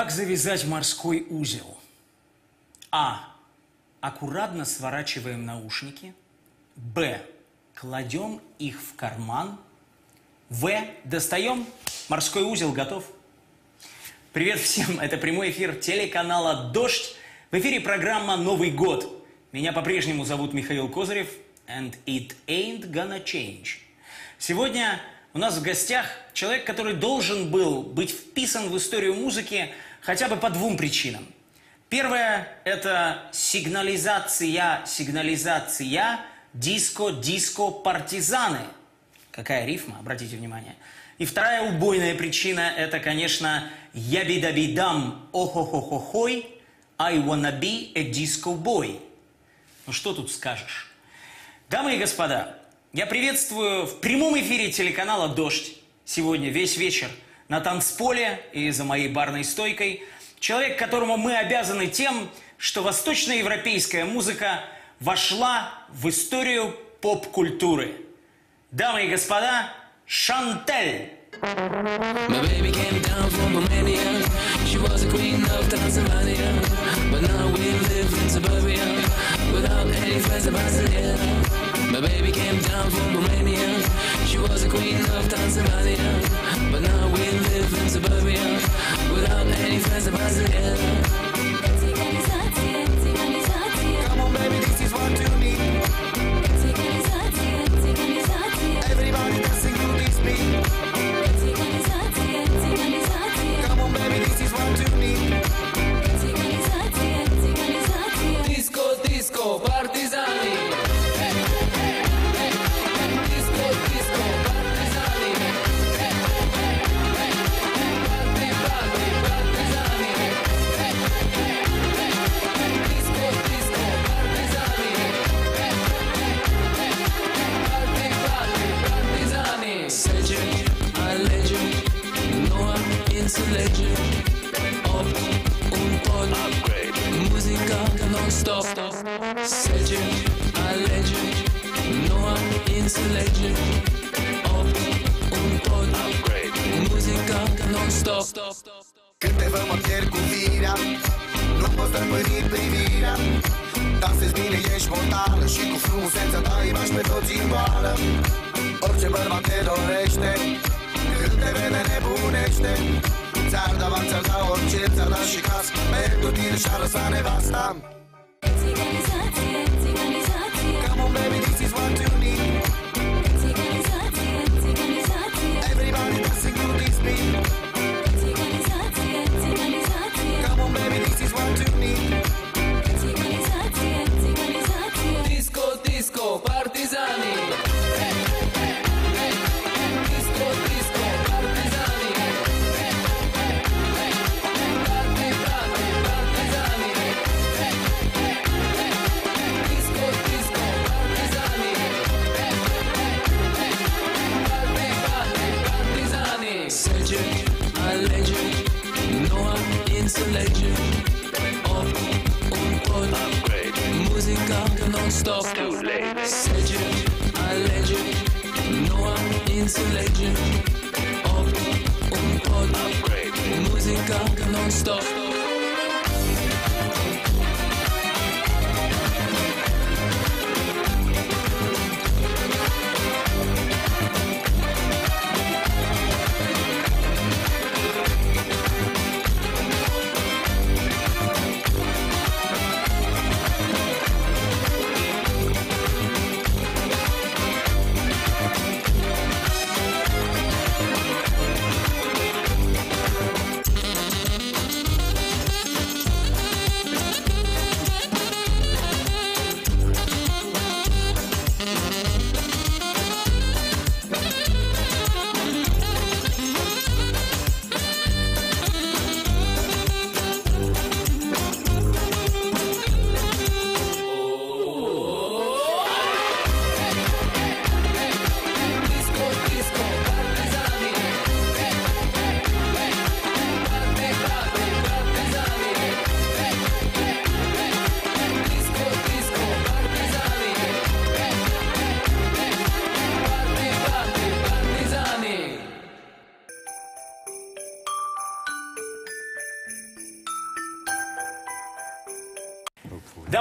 Как завязать морской узел? А. Аккуратно сворачиваем наушники. Б. Кладем их в карман. В. Достаем. Морской узел готов. Привет всем! Это прямой эфир телеканала «Дождь». В эфире программа «Новый год». Меня по-прежнему зовут Михаил Козырев. And it ain't gonna change. Сегодня у нас в гостях человек, который должен был быть вписан в историю музыки хотя бы по двум причинам. Первое – это сигнализация, сигнализация, диско, диско, партизаны. Какая рифма, обратите внимание. И вторая убойная причина – это, конечно, ябидабидам, охо-хо-хо-хой, I wanna be a disco boy. Ну что тут скажешь? Дамы и господа, я приветствую в прямом эфире телеканала «Дождь» сегодня весь вечер на танцполе и за моей барной стойкой. Человек, которому мы обязаны тем, что восточноевропейская музыка вошла в историю поп-культуры. Дамы и господа, Шантель! My baby came down from Romania. She was a queen of Tanzania. But now we live in suburbia without any friends of again.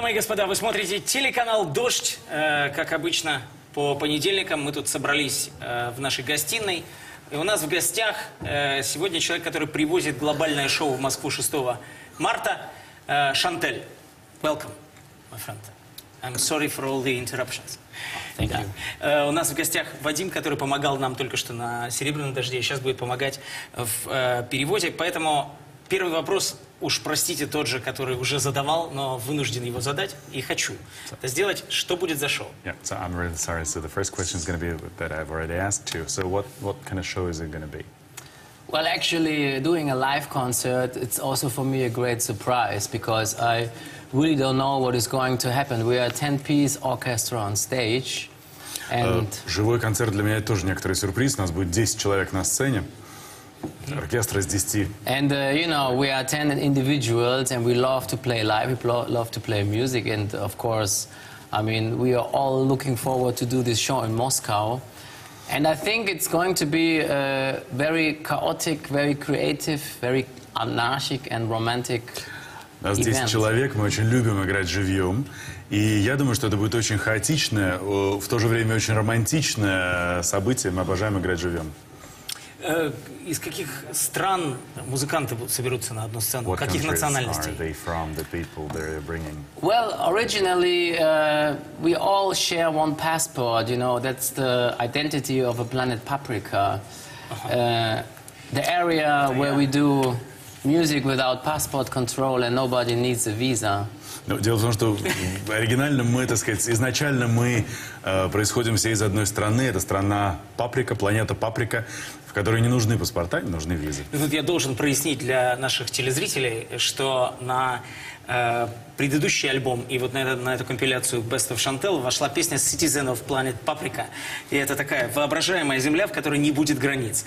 Дамы и господа, вы смотрите телеканал «Дождь». Э, как обычно, по понедельникам мы тут собрались э, в нашей гостиной. И у нас в гостях э, сегодня человек, который привозит глобальное шоу в Москву 6 марта. Э, Шантель. Welcome, my friend. I'm sorry for all the interruptions. Thank Да. you. Э, У нас в гостях Вадим, который помогал нам только что на «Серебряном дожде», сейчас будет помогать в э, переводе. Поэтому первый вопрос, уж простите, тот же, который уже задавал, но вынужден его задать и хочу это сделать. Что будет за шоу? Yeah, so I'm really sorry. So the first question is going to be that I've already asked you. So what, what kind of show is it going to be? Well, actually, doing a live concert, it's also for me a great surprise because I really don't know what is going to happen. We are a 10-piece orchestra on stage, and Живой концерт для меня тоже некоторый сюрприз. У нас будет 10 человек на сцене. Оркестр из 10. and uh, you know we are 10 individuals, and we love to play live. We pl- love to play music, and of course, I mean, we are all looking forward to do this show in Moscow. And I think it's going to be uh, very chaotic, very creative, very anarchic and romantic. Нас 10 event. человек, мы очень любим играть живьем. И я думаю, что это будет очень хаотичное, э, в то же время очень романтичное событие. Мы обожаем играть живем. Э, Из каких стран музыканты соберутся на одну сцену? What Каких национальностей? Well, originally, uh, we all share one passport, you know, that's the identity of a planet Paprika. Uh, the area where we do music without passport control and nobody needs a visa. Ну, дело в том, что оригинально мы, так сказать, изначально мы э, происходим все из одной страны. Это страна Паприка, планета Паприка, в которой не нужны паспорта, не нужны визы. И тут я должен прояснить для наших телезрителей, что на э, предыдущий альбом и вот на, это- на эту компиляцию Best of Chantel вошла песня Citizen of Planet Paprika. И это такая воображаемая земля, в которой не будет границ.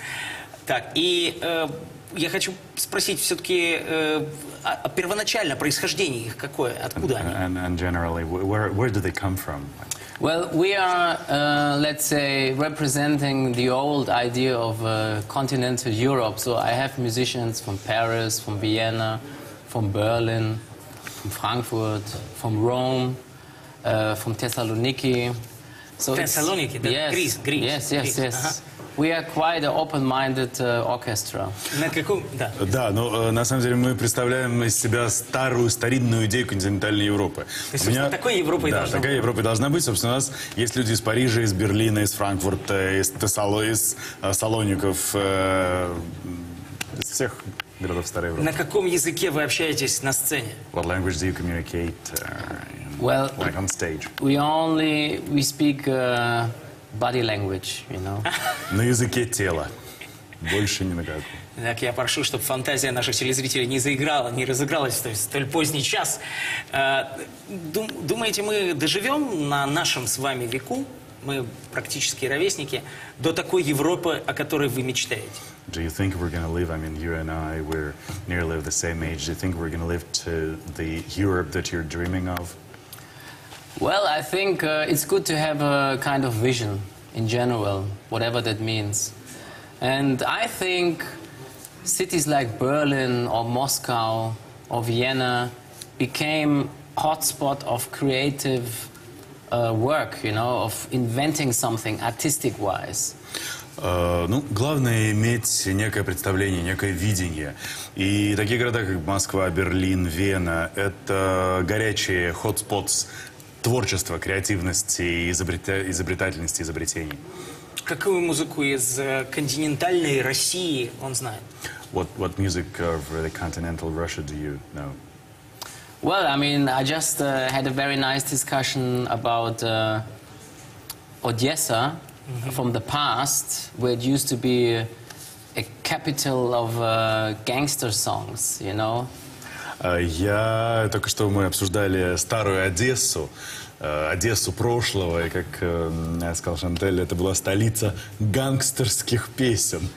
Так, и э, я хочу спросить все-таки э, о, о первоначально происхождение их какое, откуда они? And, and generally, wh- where, where do they come from? Well, we are, uh, let's say, representing the old idea of uh, continental Europe. So I have musicians from Paris, from Vienna, from Berlin, from Frankfurt, from Rome, uh, from Thessaloniki. So Thessaloniki, yes, Greece, Greece, Yes, yes, Greece, yes. uh-huh. We are quite an open-minded uh, orchestra. На каком, да. Да, но э, на самом деле мы представляем из себя старую, старинную идею континентальной Европы. есть, У меня- такой Европой да, должна такая быть. Европа должна быть. Собственно, у нас есть люди из Парижа, из Берлина, из Франкфурта, из Тессало, из э, Салоников, э, из всех городов Старой Европы. На каком языке вы общаетесь на сцене? What language do you communicate uh, Well, like on stage? we only we speak uh, body language, you know. На языке тела. Больше ни на каком. Так, я прошу, чтобы фантазия наших телезрителей не заиграла, не разыгралась в столь поздний час. Э, дум- Думаете, мы доживем на нашем с вами веку, мы практически ровесники, до такой Европы, о которой вы мечтаете? Do you think we're going to live? I mean, you and I, we're nearly of the same age. Do you think we're going to live to the Europe that you're dreaming of? Well, I think uh, it's good to have a kind of vision in general, whatever that means. And I think cities like Berlin or Moscow or Vienna became hotspot of creative uh, work, you know, of inventing something artistic-wise. Э, ну, главное иметь некое представление, некое видение. И такие города, как Москва, Берлин, Вена, это горячие hotspots творчества, креативности, изобрета- изобретательности, изобретений. Какую музыку из э, континентальной России он знает? What, what music of the continental Russia do you know? Well, I mean, I just uh, had a very nice discussion about uh, Odessa from the past, where it used to be a, a capital of uh, gangster songs, you know. А, Я только что мы обсуждали старую Одессу, э, Одессу прошлого, и как э, сказал Шантель, это была столица гангстерских песен.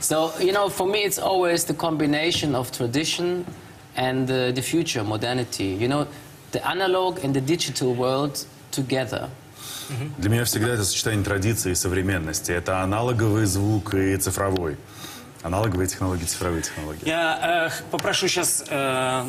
So, you know, for me, it's always the combination of tradition and uh, the future, modernity. You know, the analog and the digital world together. Для меня всегда это сочетание традиции и современности. Это аналоговый звук и цифровой. Аналоговые технологии, цифровые технологии. Я э, попрошу сейчас э,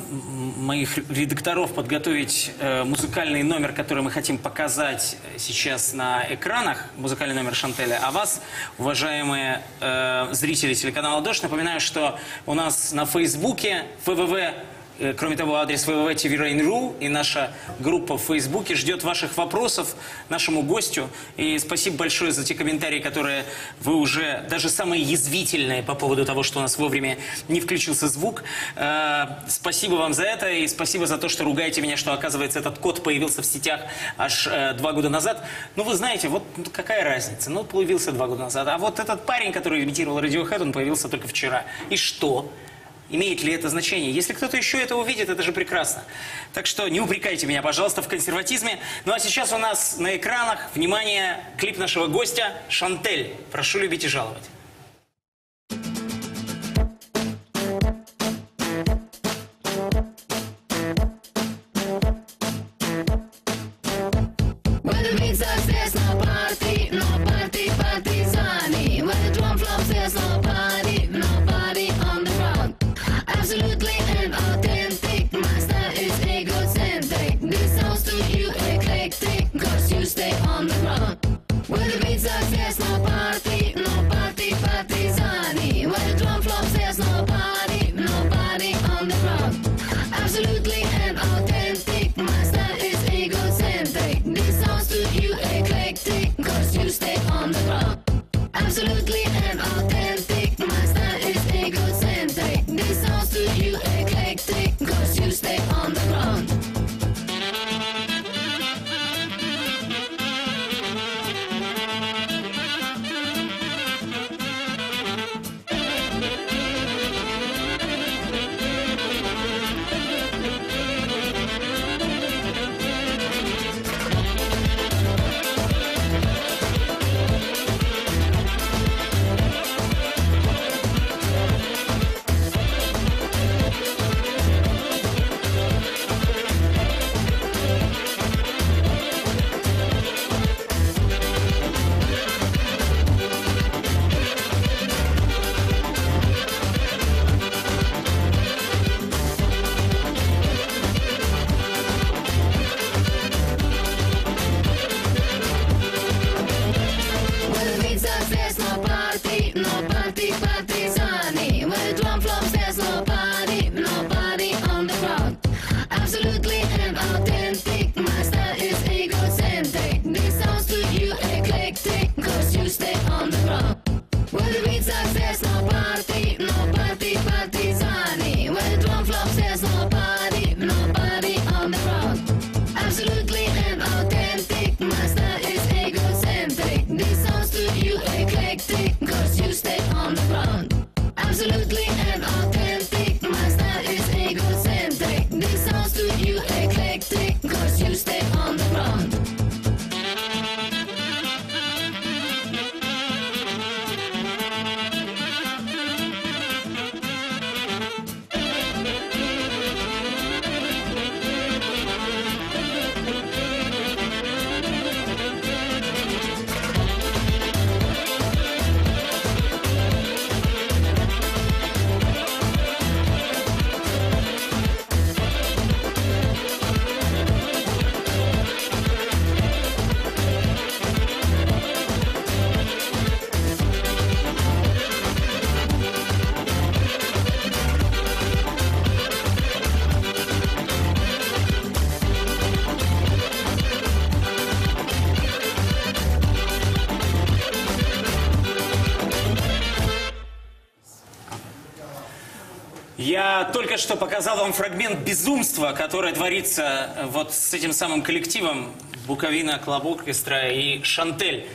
моих редакторов подготовить э, музыкальный номер, который мы хотим показать сейчас на экранах, музыкальный номер Шантеля. А вас, уважаемые э, зрители телеканала «Дождь», напоминаю, что у нас на Фейсбуке www Э, Кроме того, адрес www.tvrain.ru и наша группа в Фейсбуке ждет ваших вопросов нашему гостю. И спасибо большое за те комментарии, которые вы уже, даже самые язвительные по поводу того, что у нас вовремя не включился звук. Э, Спасибо вам за это и спасибо за то, что ругаете меня, что, оказывается, этот код появился в сетях аж э, два года назад. Ну, вы знаете, вот какая разница? Ну, появился два года назад. А вот этот парень, который имитировал Radiohead, он появился только вчера. И что? Имеет ли это значение? Если кто-то еще это увидит, это же прекрасно. Так что не упрекайте меня, пожалуйста, в консерватизме. Ну а сейчас у нас на экранах, внимание, клип нашего гостя «Шантель». Прошу любить и жаловать. Что показал вам фрагмент безумства, которое творится э, вот с этим самым коллективом Bucovina Club Orkestar и Шантель.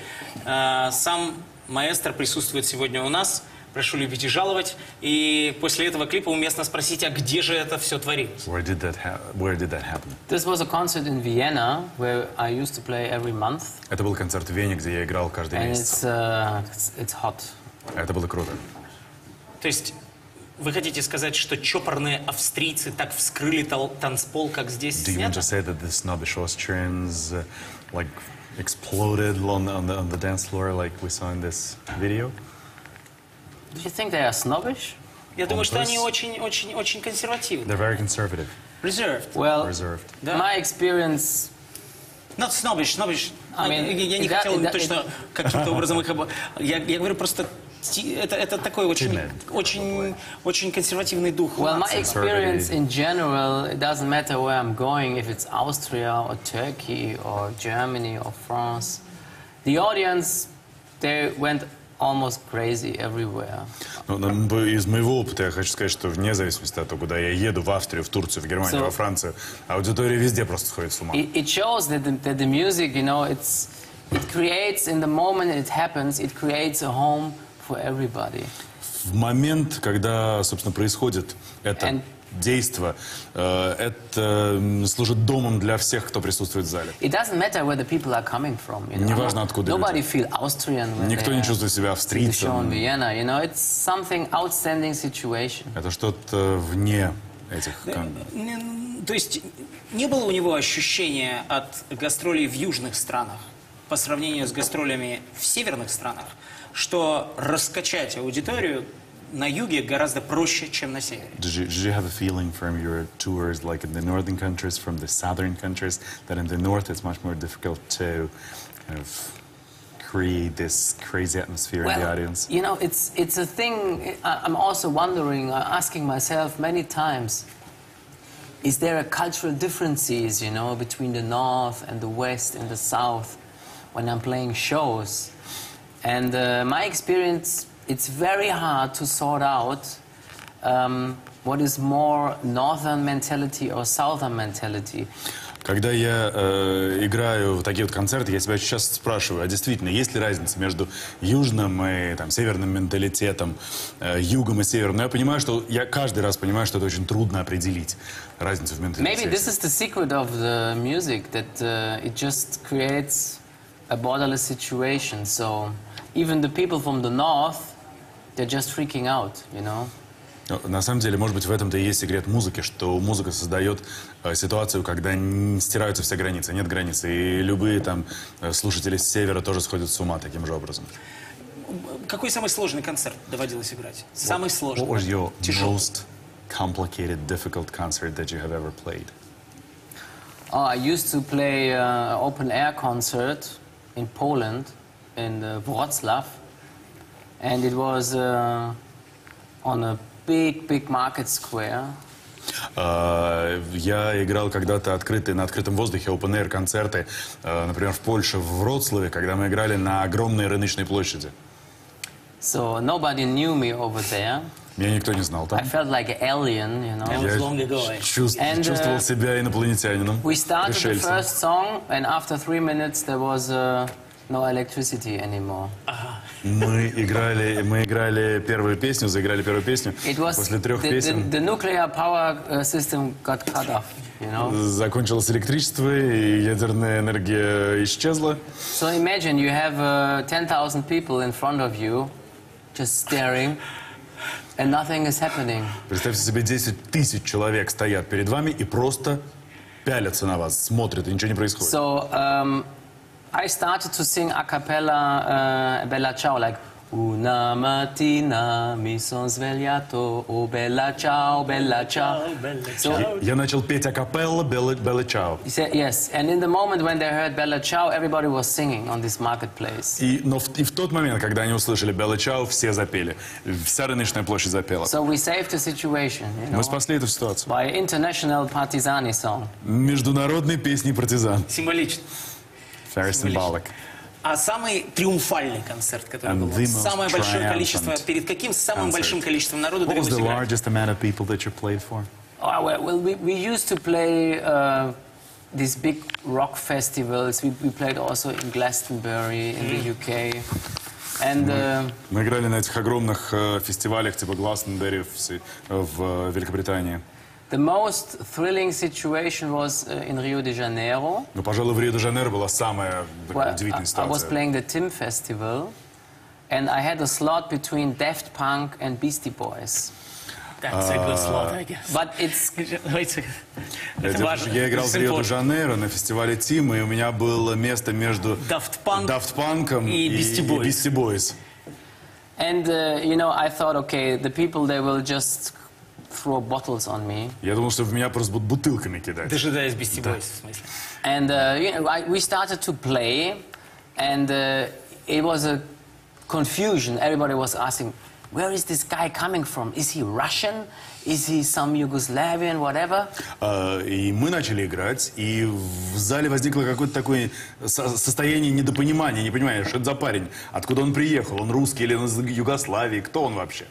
Э, Сам маэстро присутствует сегодня у нас. Прошу любить и жаловать. И после этого клипа уместно спросить, а где же это все творилось? Where did that, ha- where did that happen? This was a concert in Vienna where I used to play every month, Это был концерт в Вене, где я играл каждый and месяц. it's uh, it's, it's hot. Это было круто. То есть вы хотите сказать, что чопорные австрийцы так вскрыли тал- танцпол, как здесь Do you want снято? to say that the snobbish Austrians uh, like exploded on the, on the on the dance floor like we saw in this video? Do you think they are snobbish? Я думаю, что они очень, очень, очень консервативны. They're very conservative, Reserved. Well, reserved. Да. my experience Not snobbish, snobbish. I mean, я не it- хотел it- точно каким-то образом их... обо- Я, я говорю просто... Это, это такой очень, очень, очень консервативный дух. Well, my experience in general, it doesn't matter where I'm going, if it's Austria or Turkey or Germany or France. The audience, they went almost crazy everywhere. Ну, ну, из моего опыта я хочу сказать, что вне зависимости от того, куда я еду, в Австрию, в Турцию, в Германию, So- во Францию, аудитория везде просто сходит с ума. It, it shows that the, that the music, you know, it's, it creates, in the moment it happens, it creates a home for everybody. В момент, когда, собственно, происходит это And- действо, э, это служит домом для всех, кто присутствует в зале. It doesn't matter where the people are coming from. You know? Неважно, откуда Nobody люди. feel Austrian when Никто не чувствует себя австрийцем. Vienna. You know, it's something outstanding situation. Это что-то вне этих... То есть не было у него ощущения от гастролей в южных странах по сравнению с гастролями в северных странах, что раскачать аудиторию на юге гораздо проще, чем на севере. Did you, did you have a feeling from your tours, like in the northern countries, from the southern countries, that in the north it's much more difficult to kind of create this crazy atmosphere in the audience? you know, it's it's a thing. I- I'm also wondering, uh, asking myself many times. Is there a cultural differences, you know, between the north and the west and the south when I'm playing shows? And uh, my experience, it's very hard to sort out um, what is more northern mentality or southern mentality. Когда я э, играю в такие вот концерты, я себя сейчас спрашиваю, а действительно, есть ли разница между южным и там, северным менталитетом, э, югом и севером? Но я понимаю, что я каждый раз понимаю, что это очень трудно определить разницу в менталитете. Maybe this is the secret of the music that uh, it just creates a borderless situation. So even the people from the north, they're just freaking out, you know. Ну, На самом деле, может быть, в этом-то и есть секрет музыки, что музыка создает э, ситуацию, когда не стираются все границы, нет границ, и любые там э, слушатели с севера тоже сходят с ума таким же образом. Какой самый сложный концерт доводилось играть? Самый сложный. What was your Тяжелый. most complicated, difficult concert that you have ever played? Oh, I used to play uh, open air concert in Poland, in uh, Wroclaw, and it was uh, on a big, big market square. А, Я играл когда-то открытые, на открытом воздухе open air концерты, э, например, в Польше, в Вроцлаве, когда мы играли на огромной рыночной площади. So nobody knew me over there. Меня никто не знал I там. felt like an alien, you know. Was long ago. Я чувств- And, uh, чувствовал себя инопланетянином, We started the пришельцем. first song, and after three minutes, there was uh, no electricity anymore. Мы играли, мы играли первую песню, заиграли первую песню. It was После трех the, the, песен the nuclear power uh, system got cut off, you know. закончилось электричество, и ядерная энергия исчезла. So imagine you have uh, 10,000 people in front of you, just staring, and nothing is happening. Представьте себе, 10 тысяч человек стоят перед вами и просто пялятся на вас, смотрят, и ничего не происходит. So um, I started to sing a cappella uh, Bella Ciao, like Una mattina mi son svegliato, oh bella ciao, bella ciao. So Я начал петь акапелла Белла, Белла Чао. He said, yes. And in the moment when they heard Bella Ciao, everybody was singing on this marketplace. И, но в, и в тот момент, когда они услышали Белла Чао, все запели. Вся рыночная площадь запела. So we saved the situation, you know, Мы спасли эту ситуацию. by international partisani song. Международные песни партизан. Символично. Very symbolic. А самый триумфальный концерт, который And был? Самое большое количество, перед каким самым concert. большим количеством народу What was the largest amount of people that you played for? Oh, well, we, we used to play uh, these big rock festivals. We, we played also in Glastonbury in the UK. And uh, Мы играли на этих огромных э, фестивалях типа Гластенберри в, Си- в э, Великобритании. the most thrilling situation was uh, in Rio de Janeiro. Но, пожалуй, в Рио-де-Жанейро была самая такая Well, I, удивительная I was ситуация. playing the Tim Festival, and I had a slot between Daft Punk and Beastie Boys. That's a good slot, I guess. But it's Давайте. Я, Это дело- важно. я играл в It's important. Рио-де-Жанейро на фестивале Тима, и у меня было место между Daft Punk Daft Punk'ом и Beastie Boys. Beastie Boys. And, uh, you know, I thought, okay, the people, they will just throw bottles on me. Я думал, что в меня просто будут бутылками кидать. Дожидаясь Beastie Boys, в смысле. And, uh, you know, I, we started to play, and uh, it was a confusion. Everybody was asking, where is this guy coming from? Is he Russian? Is he some Yugoslavian, whatever? А, И мы начали играть, и в зале возникло какое-то такое со- состояние недопонимания, не понимания, что это за парень, откуда он приехал, он русский или он из Югославии, кто он вообще?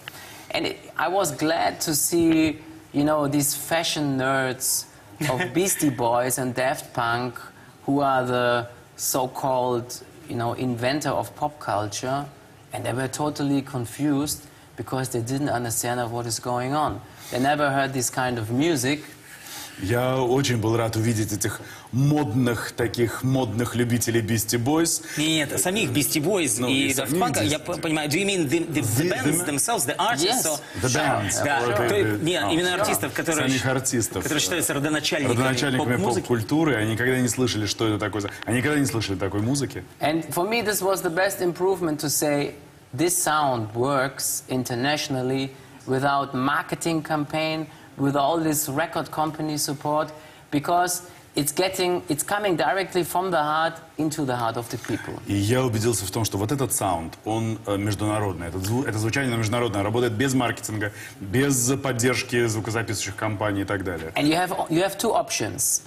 And it, I was glad to see, you know, these fashion nerds of Beastie Boys and Daft Punk, who are the so-called, you know, inventor of pop culture, and they were totally confused because they didn't understand of what is going on. They never heard this kind of music, Я очень был рад увидеть этих модных, таких модных любителей Beastie Boys. Нет, самих Beastie Boys Ну, и и Daft Punk, я понимаю, do you mean the, the, the The- bands the- themselves, the artists? Yes. or- The bands. Да, the- есть, не, Oh, именно sure. артистов, которые, Самих артистов. которые считаются родоначальниками, Родоначальниками поп-культуры, они никогда не слышали, что это такое. за- Они никогда не слышали такой музыки. And for me, this was the best improvement to say this sound works internationally without marketing campaign, with all this record company support, because it's getting, it's coming directly from the heart into the heart of the people. И я убедился в том, что вот этот саунд, он э, международный. Этот зву- это звучание международное, работает без маркетинга, без поддержки звукозаписывающих компаний и так далее. And you have, you have two options.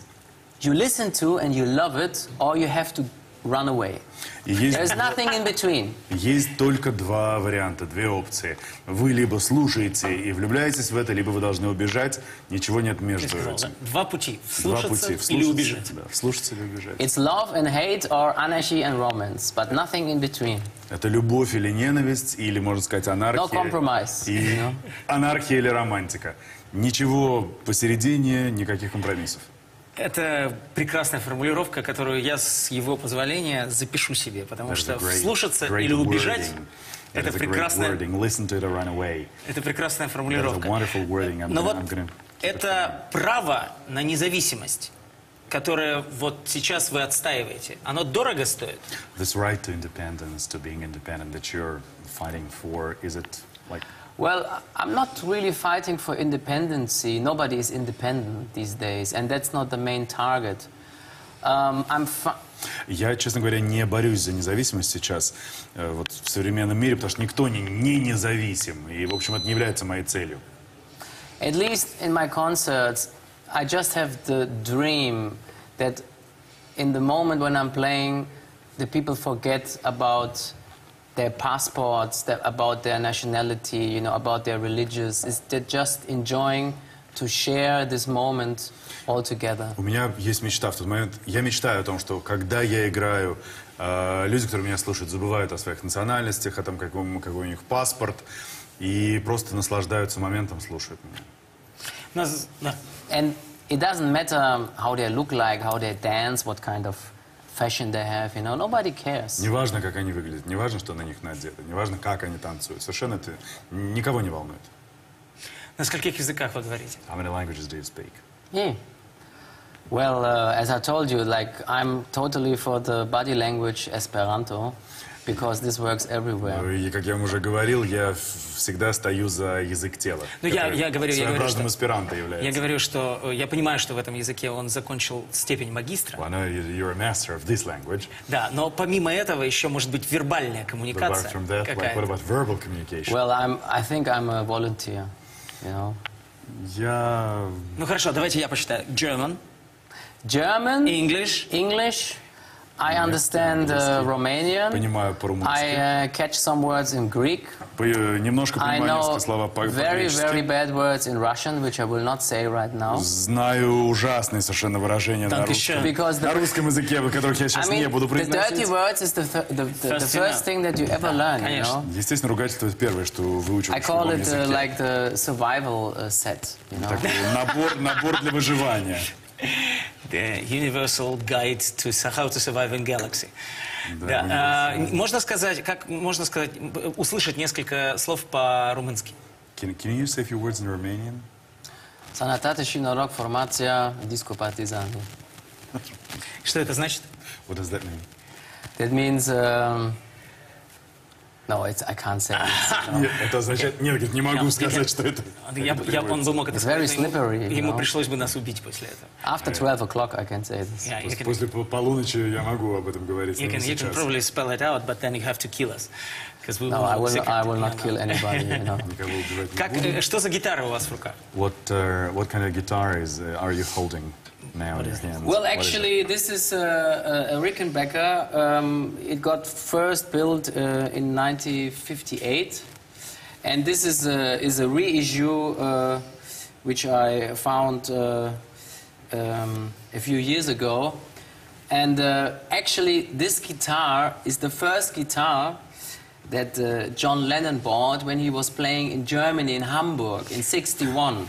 You listen to and you love it, or you have to run away. Есть, There's nothing in between. есть только два варианта, две опции. Вы либо слушаете и влюбляетесь в это, либо вы должны убежать. Ничего нет между Сказал, этим. да? Два пути. Два Вслушаться пути. или Вслушаться, убежать. да, вслушаться или убежать. It's love and hate, or anarchy and romance, but nothing in between. Это любовь или ненависть, или, можно сказать, анархия. No compromise, И you know? анархия или романтика. Ничего посередине, никаких компромиссов. Это прекрасная формулировка, которую я с его позволения запишу себе, потому что great- great или убежать это прекрасная, это прекрасная формулировка. Но вот это право на независимость, которое вот сейчас вы отстаиваете, оно дорого стоит? This right to independence, to being independent that you're fighting for, is it like Well, I'm not really fighting for independency. Nobody is independent these days, and that's not the main target. Um, I'm fi- Я, честно говоря, не борюсь за независимость сейчас э, вот, в современном мире, потому что никто не, не независим. И, в общем, это не является моей целью. at least in my concerts, I just have the dream that in the moment when I'm playing, the people forget about their passports, that, about their nationality, you know, about their religious. Is they're just enjoying to share this moment all together. У меня есть мечта в тот момент. Я мечтаю о том, что когда я играю, э, люди, которые меня слушают, забывают о своих национальностях, о том, какой, какой у них паспорт, и просто наслаждаются моментом, слушают меня. У нас- да. And it doesn't matter how they look like, how they dance, what kind of fashion they have, you know, nobody cares. Неважно, как они выглядят, неважно, что на них надето, неважно, как они танцуют. Совершенно это никого не волнует. На скольких языках вы говорите? How many languages do you speak? Yeah. Well, uh, as I told you, like I'm totally for the body language Esperanto because this works everywhere. И, как я вам уже говорил, я всегда стою за язык тела. Ну, я- я говорю- я говорю, что- эсперанто Я является. говорю, что э, я понимаю, что в этом языке он закончил степень магистра. Well, I know you- you're a master of this language. Да, но помимо этого еще может быть вербальная But коммуникация apart from that, like, what about verbal communication? Well, I'm. I think I'm a volunteer. You know, Я... Ну хорошо, давайте я посчитаю. German, German, English, English. I understand uh, Romanian. Понимаю по-румынски. I uh, catch some words in Greek. По- Немножко I понимаю know несколько слова по- very, по-гречески. very bad words in Russian, which I will not say right now. Знаю ужасные совершенно выражения на русском, Because the- на русском языке, которых я I сейчас mean, не буду the dirty произносить. words is the, th- the, the, the First you first thing that you ever learn, you Конечно. know? Естественно, ругательство это первое, что выучил I call it uh, like the survival uh, set, you know? Такой набор, набор для выживания. The Universal Guide to How to Survive in Galaxy. Да, Да, а, можно сказать, как можно сказать, услышать несколько слов по-румынски? Can, can you say a few words in Romanian? Sănătate și noroc, formația Disco Partizani. Что это значит? What does that mean? That means um, No, it's, I can't say it. Нет, это означает... Нет, говорит, не могу Yeah, сказать, you что это... Я, это я, он переводится. бы мог это It's very сказать, но slippery, ему, you ему know. пришлось бы нас убить после этого. After 12 o'clock, I can say this. Yeah, you После- can, После по- полуночи я могу об этом говорить, you но can, не you can сейчас. probably spell it out, but then you have to kill us. 'Cause we No, I will, secret- I will no, not no. kill anybody, you know. Никого убивать не Как, буду. э, что за гитара у вас в руках? What, uh, what kind of guitar is, uh, are you holding Now in your hands? Well, What is it? actually, this is a, a, a Rickenbacker. Um, it got first built uh, in 1958, and this is a, is a reissue uh, which I found uh, um, a few years ago. And uh, actually, this guitar is the first guitar that uh, John Lennon bought when he was playing in Germany, in Hamburg, in 61.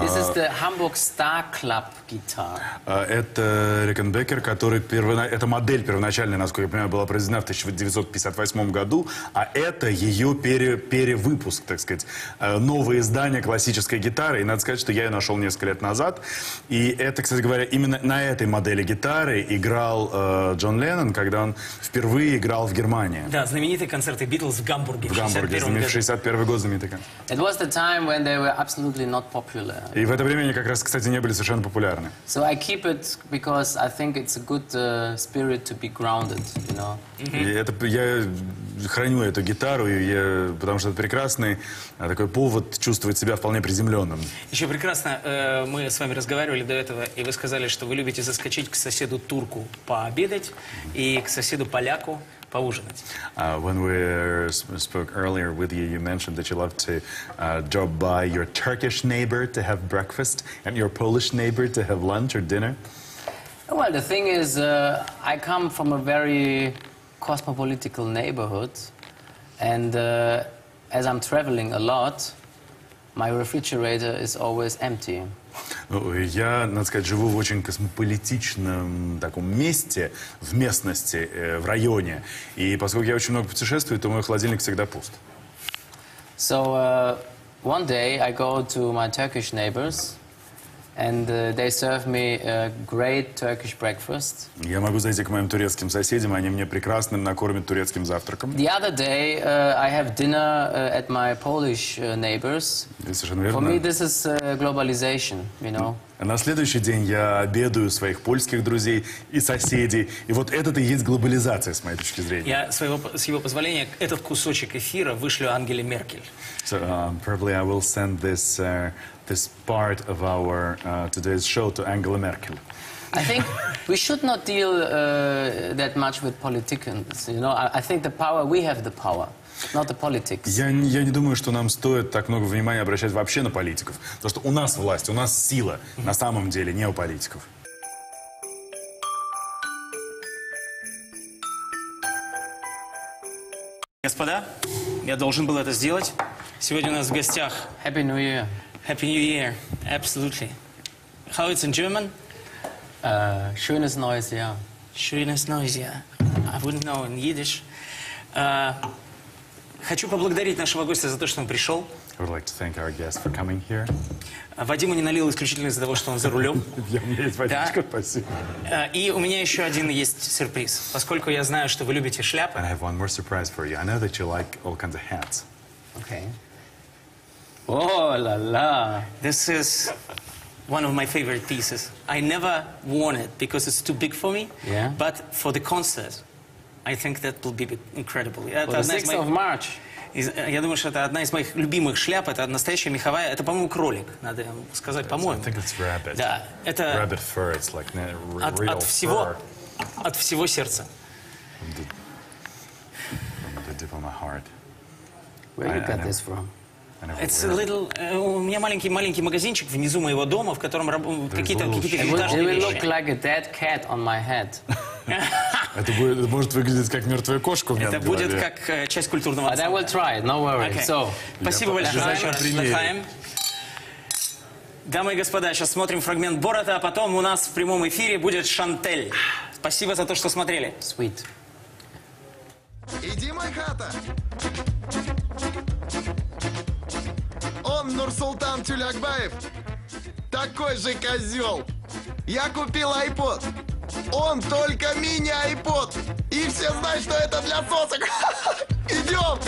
This is the Hamburg Star Club guitar. А, Это Рикенбекер, который первона... эта модель первоначальная, насколько я понимаю, была произведена в 1958 году, а это ее пере... перевыпуск, так сказать, э, новое издание классической гитары. И надо сказать, что я ее нашел несколько лет назад. И это, кстати говоря, именно на этой модели гитары играл э, Джон Леннон, когда он впервые играл в Германии. Да, знаменитые концерты Битлз в Гамбурге В в Гамбурге, 61 знамен- году. 61 год знаменитый концерт. It was the time when they were absolutely not popular. И в это время они как раз, кстати, не были совершенно популярны. So I keep it because I think it's a good uh, spirit to be grounded, you know. И это, я храню эту гитару, и я- потому что это прекрасный а, такой повод чувствовать себя вполне приземленным. Еще прекрасно, э, мы с вами разговаривали до этого, и вы сказали, что вы любите заскочить к соседу турку пообедать и к соседу поляку поужинать. Uh, when we uh, s- spoke earlier with you, you mentioned that you love to uh, drop by your Turkish neighbor to have breakfast and your Polish neighbor to have lunch or dinner. Well, the thing is, uh, I come from a very cosmopolitical neighborhood, and uh, as I'm traveling a lot, my refrigerator is always empty. Ну, Я, надо сказать, живу в очень космополитичном таком месте, в местности, э, в районе. И поскольку я очень много путешествую, то мой холодильник всегда пуст. So uh, one day I go to my Turkish neighbors, and uh, they serve me a great Turkish breakfast. Я могу зайти к моим турецким соседям, они мне прекрасным накормят турецким завтраком. The other day uh, I have dinner uh, at my Polish uh, neighbors. Совершенно For me, верно. this is uh, globalization, you know. А На следующий день я обедаю своих польских друзей и соседей. И вот это и есть глобализация, с моей точки зрения. Я, своего, с его позволения, этот кусочек эфира вышлю Ангеле Меркель. So um, probably I will send this, uh, this part of our uh, today's show to Angela Merkel. I think we should not deal uh, that much with politicians, you know. I, I think the power, we have the power, not the politics. Я, не- я не думаю, что нам стоит так много внимания обращать вообще на политиков. Потому что у нас власть, у нас сила, на самом деле, не у политиков. Господа, я должен был это сделать. Сегодня у нас в гостях Happy New Year. Happy New Year. Absolutely. How it's in German? Uh, schönes neues Jahr. Schönes neues Jahr. I wouldn't know in Yiddish. А, хочу поблагодарить нашего гостя за то, что он пришел. I would like to thank our guest for coming here. А, Вадиму не налил исключительно из-за того, что он за рулем. Я, у меня есть водичка, спасибо. А, И у меня еще один есть сюрприз. Поскольку я знаю, что вы любите And шляпы, I have one more surprise for you. I know that you like all kinds of hats. Okay. Oh la la. this is one of my favorite pieces. I never worn it because it's too big for me. Yeah. But for the concert, I think that will be incredible. For Это the одна из 6th of моих- March. из- Я думаю, что это одна из моих любимых шляп. Это настоящая меховая. Это, по-моему, кролик. Надо сказать, по-моему. I think it's rabbit. Да, это Rabbit fur. It's like na- r- от, real от всего, fur от всего сердца. from the dip of my heart. Where you I- I got know. this from? It's a little, э, у меня маленький маленький магазинчик внизу моего дома, в котором раб- какие-то little какие-то It will, it винтажные will look вещи. like a dead cat on my head. Это будет, это может выглядеть как мертвая кошка у меня Это на будет голове. как э, часть культурного But I will try it, no worry. So, Спасибо Я большое. обязательно примерю. Лахаем. Дамы и господа, сейчас смотрим фрагмент Борота, а потом у нас в прямом эфире будет Шантель. Спасибо за то, что смотрели. sweet. Иди, мой сам Нурсултан Тюлякбаев такой же козел. Я купил iPod. Он только мини-айпод. И все знают, что это для сосок. Идем.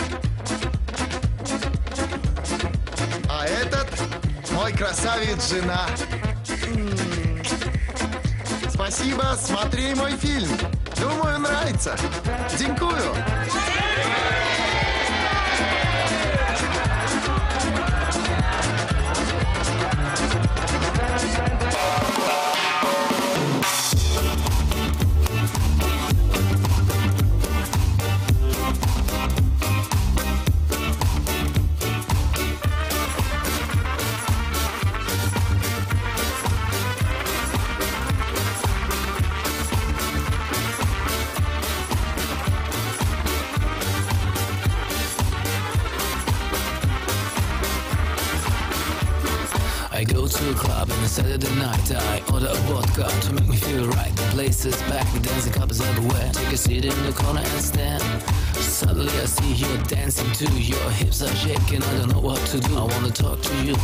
А этот мой красавец жена. Спасибо, смотри мой фильм. Думаю, нравится. Динкую.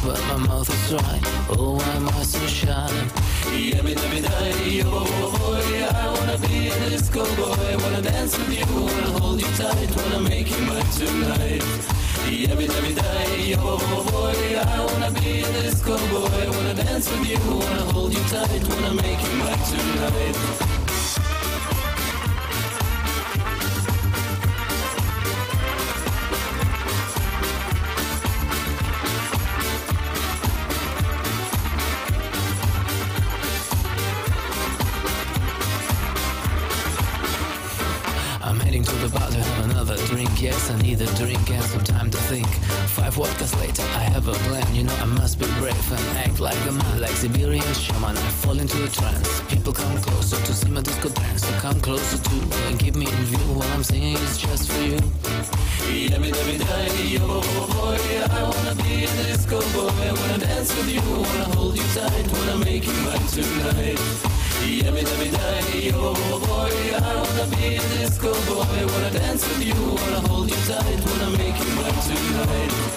But my mouth is dry. To the to have another drink. Yes, I need a drink and some time to think. Five vodkas later, I have a plan. You know, I must be brave and act like a man, like Siberian shaman. I fall into a trance. People come closer to see my disco dance. So come closer too and keep me in view. What I'm singing is just for you. Yummy, yummy, oh boy, I wanna be a disco boy. I Wanna dance with you, wanna hold you tight, wanna make you mine tonight. Yummy, yummy, yummy, oh boy, I wanna be a disco boy. Wanna dance with you, wanna hold you tight, wanna make you mine tonight.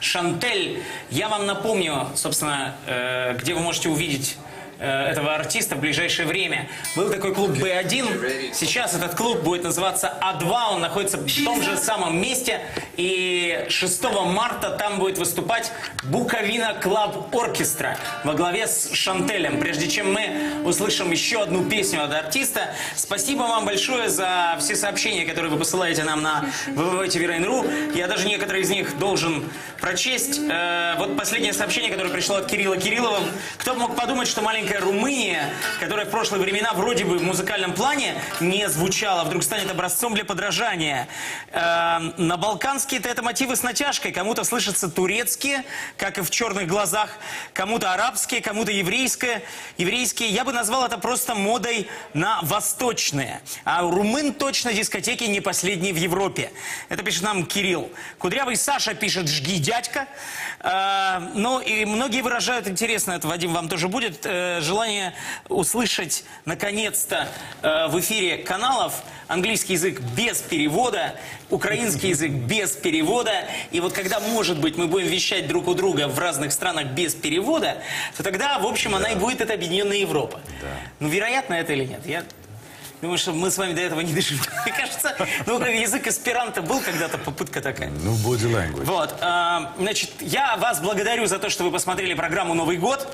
Шантель. Я вам напомню, собственно, э, где вы можете увидеть этого артиста в ближайшее время. Был такой клуб B1. Сейчас этот клуб будет называться А2. Он находится в том же самом месте. И 6 марта там будет выступать Bucovina Club Orkestar во главе с Шантелем. Прежде чем мы услышим еще одну песню от артиста, спасибо вам большое за все сообщения, которые вы посылаете нам на www.tvrain.ru. Я даже некоторые из них должен прочесть. Э, вот последнее сообщение, которое пришло от Кирилла Кириллова. Кто мог подумать, что маленькая Румыния, которая в прошлые времена вроде бы в музыкальном плане не звучала, вдруг станет образцом для подражания. Э, на балканские это мотивы с натяжкой. Кому-то слышатся турецкие, как и в «Черных глазах», кому-то арабские, кому-то еврейские. еврейские. Я бы назвал это просто модой на восточные. А румын точно дискотеки не последние в Европе. Это пишет нам Кирилл. Кудрявый Саша пишет «Жги, дядька». Э, ну и многие выражают, интересно, это, Вадим, вам тоже будет, э, желание услышать наконец-то э, в эфире каналов английский язык без перевода, украинский язык без перевода. И вот когда, может быть, мы будем вещать друг у друга в разных странах без перевода, то тогда, в общем, она и будет эта объединенная Европа. Ну, вероятно это или нет? Я думаю, что мы с вами до этого не дожили. Мне кажется, ну, язык эсперанто был когда-то попытка такая. Ну, body language. Вот, э, значит, я вас благодарю за то, что вы посмотрели программу «Новый год».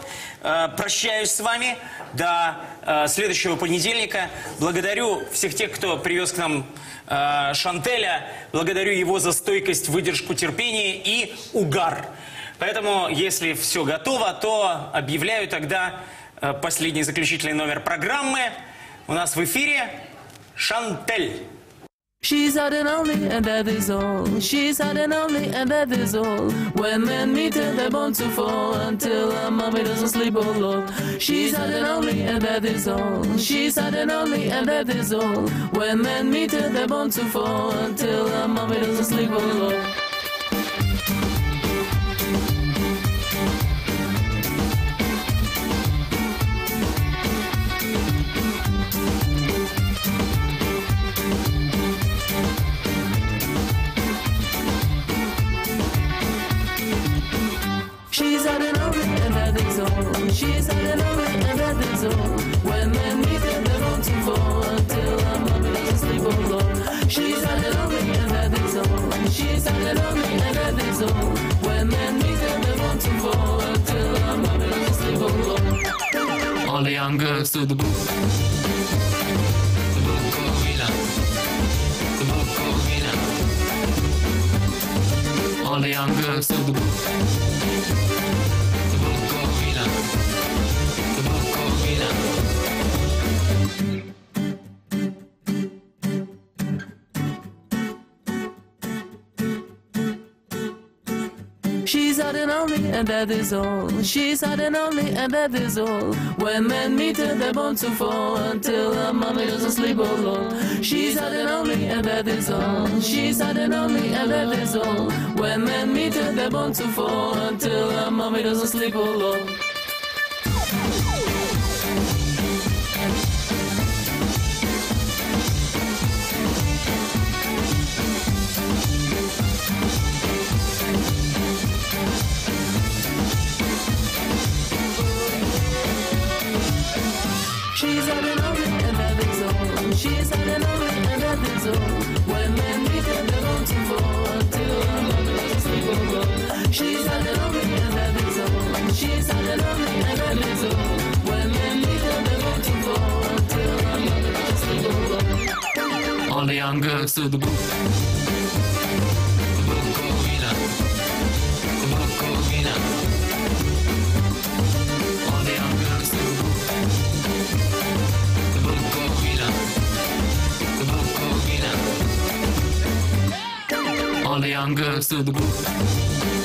Э, прощаюсь с вами до э, следующего понедельника. Благодарю всех тех, кто привез к нам э, Шантеля. Благодарю его за стойкость, выдержку, терпение и угар. Поэтому, если все готово, то объявляю тогда э, последний заключительный номер программы. У нас в эфире Шантель. She's hot and only, and that is all. She's hot and only, and that is all. When men meet her, they're born to fall until her mommy doesn't sleep alone. She's hot and only, and that is all. She's hot and only, and that is all. When men meet her, they're born to fall until her mommy doesn't sleep alone. She's she's an only and a little. When they need it, they to fall until her mommy doesn't sleep alone. She's an only and a little. She's an only and a little. When they need it, they to fall until her mommy doesn't sleep alone. All the young girls to the booth. The booth. The booth. All the young girls to the booth. She's hot and only, and that is all. She's hot and only, and that is all. When men meet her, they're born to fall until her mommy doesn't sleep alone. She's hot and only, and that is all. She's hot and only, and that is all. When men meet her, they're born to fall until her mommy doesn't sleep alone. She's had only and that is all. She's had only and that is When men need and they want to fall until I'm unbelievable. She's had only and that is all. She's had only and that is When men need and they want to fall until I'm unbelievable. All Only young girls to the booth. All the young girls to the booth.